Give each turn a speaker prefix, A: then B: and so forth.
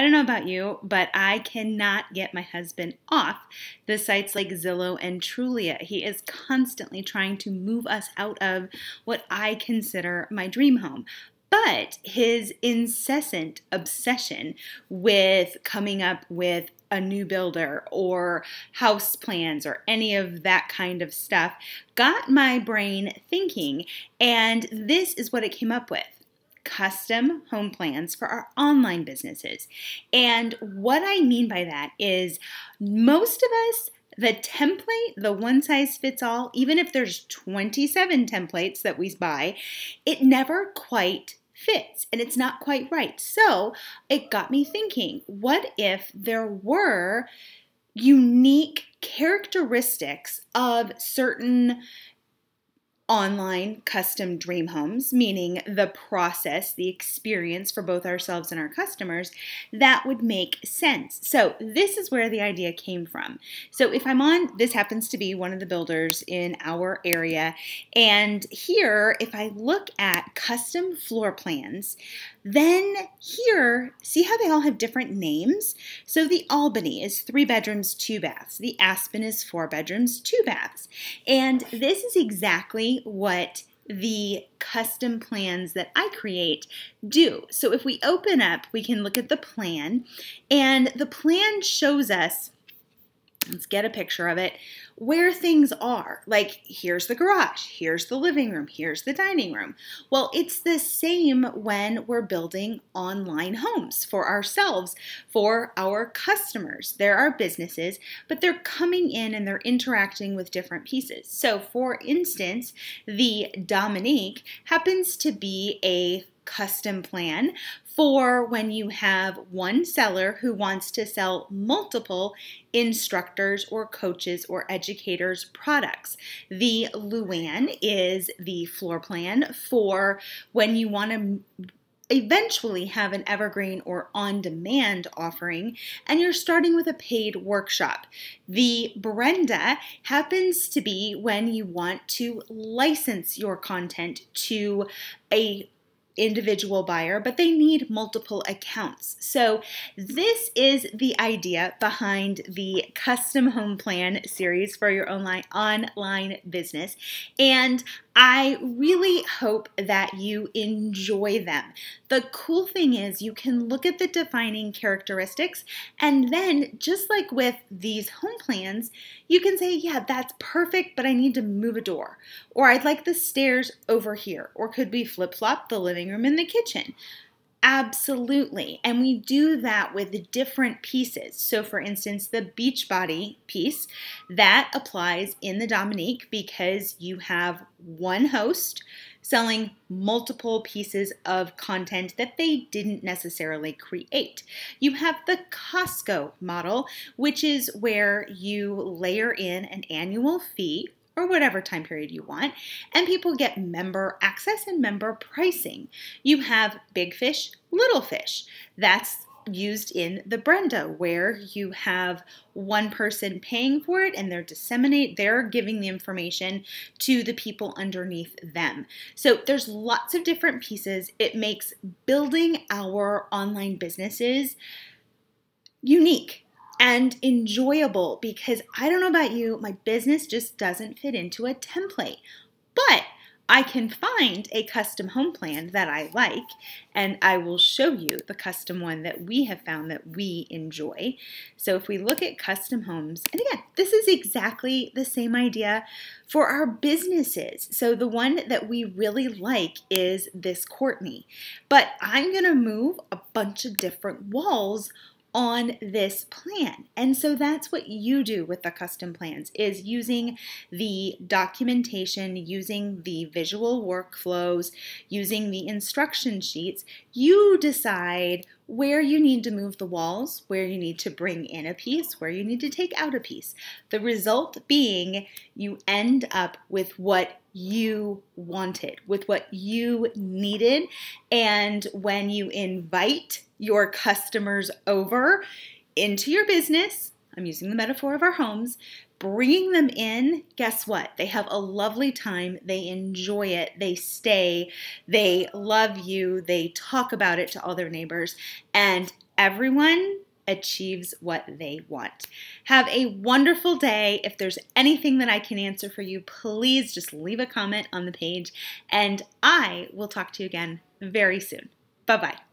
A: I don't know about you, but I cannot get my husband off the sites like Zillow and Trulia. He is constantly trying to move us out of what I consider my dream home. But his incessant obsession with coming up with a new builder or house plans or any of that kind of stuff got my brain thinking. And this is what it came up with custom home plans for our online businesses. And what I mean by that is most of us the template, the one size fits all, even if there's 27 templates that we buy, it never quite fits and it's not quite right. So it got me thinking what if there were unique characteristics of certain online custom dream homes, meaning the process, the experience for both ourselves and our customers, that would make sense. So, this is where the idea came from. So, if I'm on, this happens to be one of the builders in our area, and here, if I look at custom floor plans, then here, see how they all have different names? So the Albany is three bedrooms, two baths. The Aspen is four bedrooms, two baths. And this is exactly what the custom plans that I create do. So if we open up, we can look at the plan, and the plan shows us let's get a picture of it, where things are. Like, here's the garage, here's the living room, here's the dining room. Well, it's the same when we're building online homes for ourselves, for our customers. There are businesses, but they're coming in and they're interacting with different pieces. So, for instance, the Dominique happens to be a custom plan for when you have one seller who wants to sell multiple instructors or coaches or educators products. The Luann is the floor plan for when you want to eventually have an evergreen or on demand offering, and you're starting with a paid workshop. The Brenda happens to be when you want to license your content to a individual buyer, but they need multiple accounts. So, this is the idea behind the custom home plan series for your online online business. And I really hope that you enjoy them. The cool thing is, you can look at the defining characteristics, and then, just like with these home plans, you can say, Yeah, that's perfect, but I need to move a door. Or I'd like the stairs over here. Or could we flip flop the living room and the kitchen? Absolutely. And we do that with different pieces. So, for instance, the Beachbody piece that applies in the Dominique because you have one host selling multiple pieces of content that they didn't necessarily create. You have the Costco model, which is where you layer in an annual fee or whatever time period you want, and people get member access and member pricing. You have big fish, little fish. That's used in the Brenda, where you have one person paying for it and they're disseminate, they're giving the information to the people underneath them. So there's lots of different pieces. It makes building our online businesses unique and enjoyable because I don't know about you, my business just doesn't fit into a template. But I can find a custom home plan that I like, and I will show you the custom one that we have found that we enjoy. So, if we look at custom homes, and again, this is exactly the same idea for our businesses. So, the one that we really like is this Courtney, but I'm gonna move a bunch of different walls on this plan. And so that's what you do with the custom plans is using the documentation, using the visual workflows, using the instruction sheets, you decide where you need to move the walls, where you need to bring in a piece, where you need to take out a piece. The result being you end up with what you wanted, with what you needed. And when you invite your customers over into your business, I'm using the metaphor of our homes, bringing them in, guess what? They have a lovely time. They enjoy it. They stay. They love you. They talk about it to all their neighbors. And everyone achieves what they want. Have a wonderful day. If there's anything that I can answer for you, please just leave a comment on the page. And I will talk to you again very soon. Bye bye.